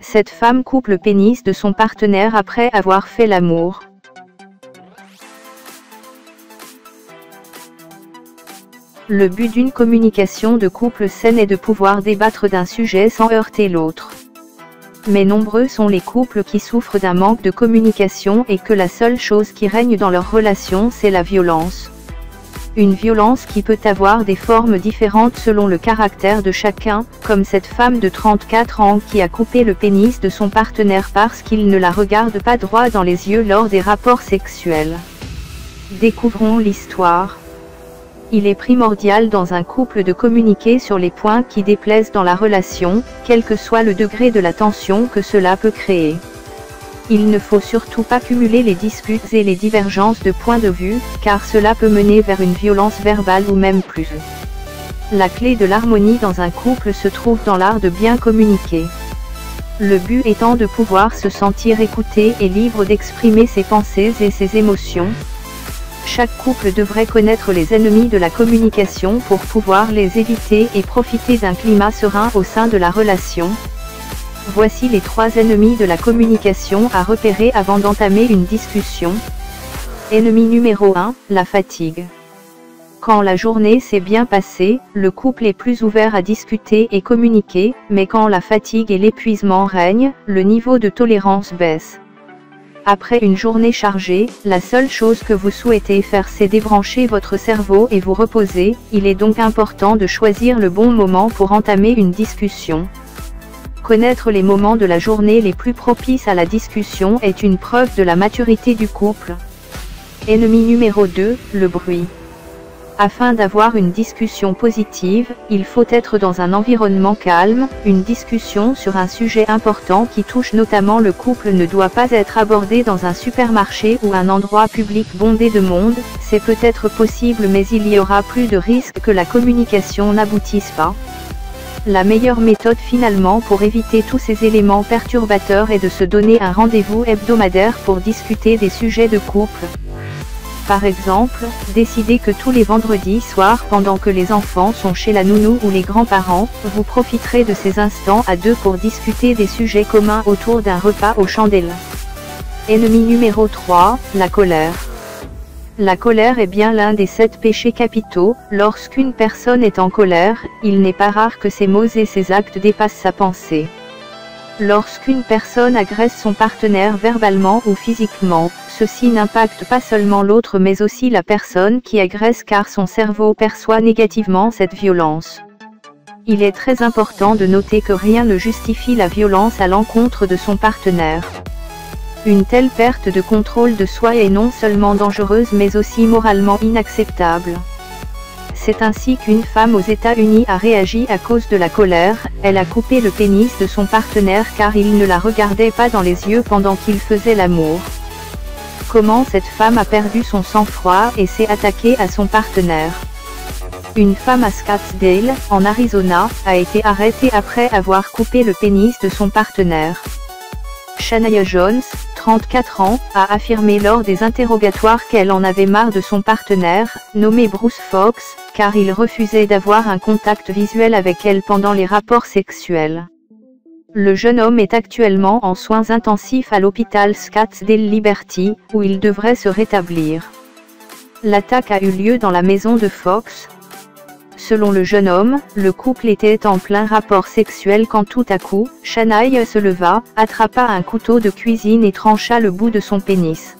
Cette femme coupe le pénis de son partenaire après avoir fait l'amour. Le but d'une communication de couple saine est de pouvoir débattre d'un sujet sans heurter l'autre. Mais nombreux sont les couples qui souffrent d'un manque de communication et que la seule chose qui règne dans leur relation c'est la violence. Une violence qui peut avoir des formes différentes selon le caractère de chacun, comme cette femme de 34 ans qui a coupé le pénis de son partenaire parce qu'il ne la regarde pas droit dans les yeux lors des rapports sexuels. Découvrons l'histoire. Il est primordial dans un couple de communiquer sur les points qui déplaisent dans la relation, quel que soit le degré de la tension que cela peut créer. Il ne faut surtout pas cumuler les disputes et les divergences de points de vue, car cela peut mener vers une violence verbale ou même plus. La clé de l'harmonie dans un couple se trouve dans l'art de bien communiquer. Le but étant de pouvoir se sentir écouté et libre d'exprimer ses pensées et ses émotions. Chaque couple devrait connaître les ennemis de la communication pour pouvoir les éviter et profiter d'un climat serein au sein de la relation. Voici les trois ennemis de la communication à repérer avant d'entamer une discussion. Ennemi numéro 1, la fatigue. Quand la journée s'est bien passée, le couple est plus ouvert à discuter et communiquer, mais quand la fatigue et l'épuisement règnent, le niveau de tolérance baisse. Après une journée chargée, la seule chose que vous souhaitez faire c'est débrancher votre cerveau et vous reposer, il est donc important de choisir le bon moment pour entamer une discussion. Connaître les moments de la journée les plus propices à la discussion est une preuve de la maturité du couple. Ennemi numéro 2, le bruit. Afin d'avoir une discussion positive, il faut être dans un environnement calme, une discussion sur un sujet important qui touche notamment le couple ne doit pas être abordée dans un supermarché ou un endroit public bondé de monde, c'est peut-être possible mais il y aura plus de risques que la communication n'aboutisse pas. La meilleure méthode finalement pour éviter tous ces éléments perturbateurs est de se donner un rendez-vous hebdomadaire pour discuter des sujets de couple. Par exemple, décidez que tous les vendredis soirs pendant que les enfants sont chez la nounou ou les grands-parents, vous profiterez de ces instants à deux pour discuter des sujets communs autour d'un repas aux chandelles. Ennemi numéro 3, la colère. La colère est bien l'un des sept péchés capitaux, lorsqu'une personne est en colère, il n'est pas rare que ses mots et ses actes dépassent sa pensée. Lorsqu'une personne agresse son partenaire verbalement ou physiquement, ceci n'impacte pas seulement l'autre mais aussi la personne qui agresse car son cerveau perçoit négativement cette violence. Il est très important de noter que rien ne justifie la violence à l'encontre de son partenaire. Une telle perte de contrôle de soi est non seulement dangereuse mais aussi moralement inacceptable. C'est ainsi qu'une femme aux États-Unis a réagi à cause de la colère, elle a coupé le pénis de son partenaire car il ne la regardait pas dans les yeux pendant qu'il faisait l'amour. Comment cette femme a perdu son sang-froid et s'est attaquée à son partenaire? Une femme à Scottsdale, en Arizona, a été arrêtée après avoir coupé le pénis de son partenaire. Shania Jones, 34 ans, a affirmé lors des interrogatoires qu'elle en avait marre de son partenaire, nommé Bruce Fox, car il refusait d'avoir un contact visuel avec elle pendant les rapports sexuels. Le jeune homme est actuellement en soins intensifs à l'hôpital Scottsdale Liberty, où il devrait se rétablir. L'attaque a eu lieu dans la maison de Fox, Selon le jeune homme, le couple était en plein rapport sexuel quand tout à coup, Shanaï se leva, attrapa un couteau de cuisine et trancha le bout de son pénis.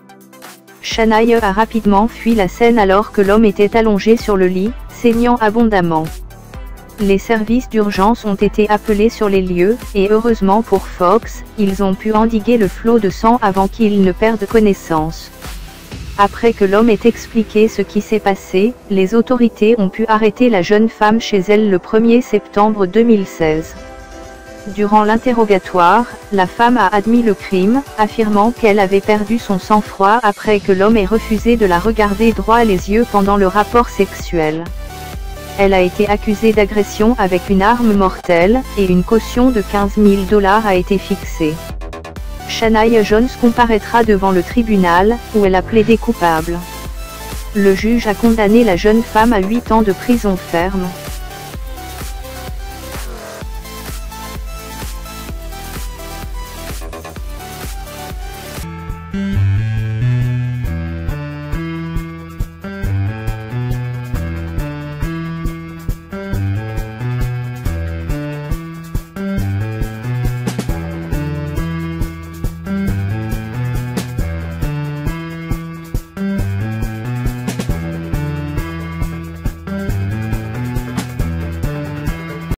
Shanaï a rapidement fui la scène alors que l'homme était allongé sur le lit, saignant abondamment. Les services d'urgence ont été appelés sur les lieux, et heureusement pour Fox, ils ont pu endiguer le flot de sang avant qu'il ne perde connaissance. Après que l'homme ait expliqué ce qui s'est passé, les autorités ont pu arrêter la jeune femme chez elle le 1er septembre 2016. Durant l'interrogatoire, la femme a admis le crime, affirmant qu'elle avait perdu son sang-froid après que l'homme ait refusé de la regarder droit les yeux pendant le rapport sexuel. Elle a été accusée d'agression avec une arme mortelle, et une caution de 15 000 dollars a été fixée. Shania Jones comparaîtra devant le tribunal, où elle a plaidé coupable. Le juge a condamné la jeune femme à 8 ans de prison ferme.